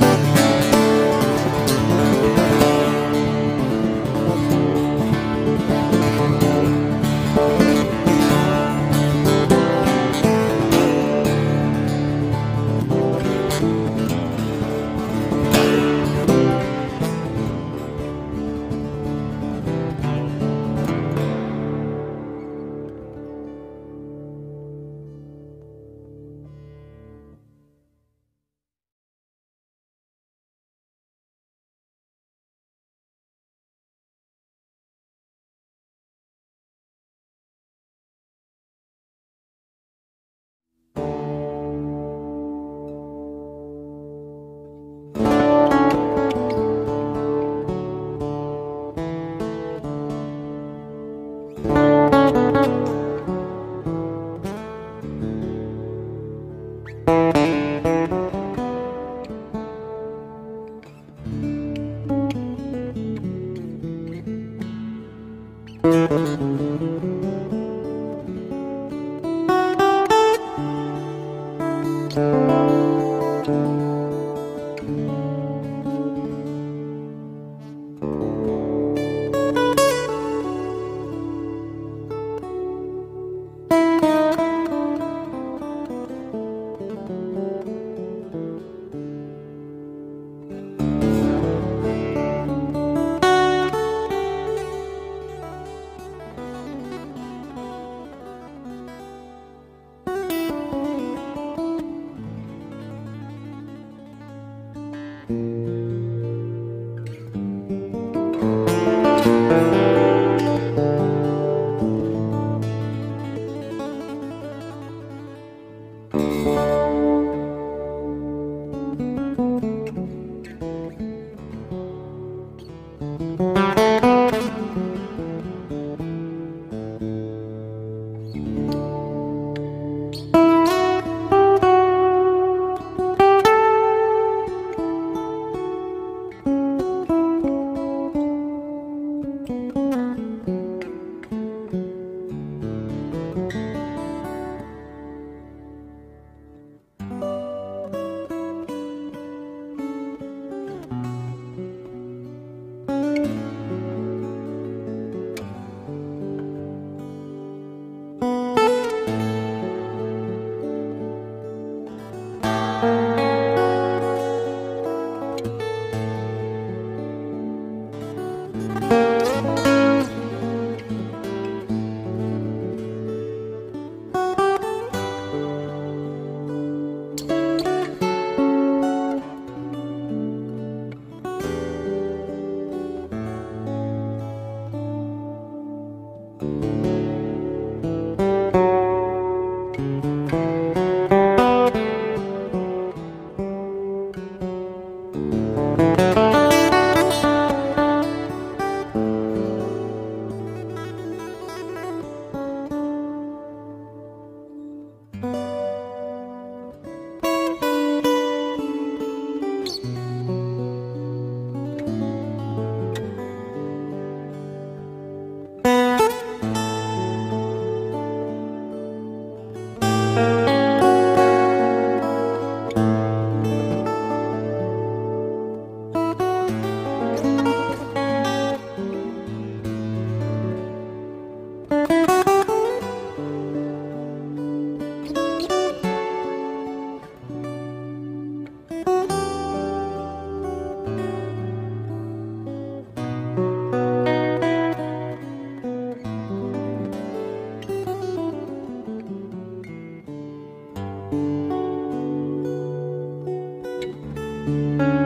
Thank. 了。Música